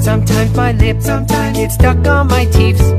Sometimes my lips, sometimes get stuck on my teeth.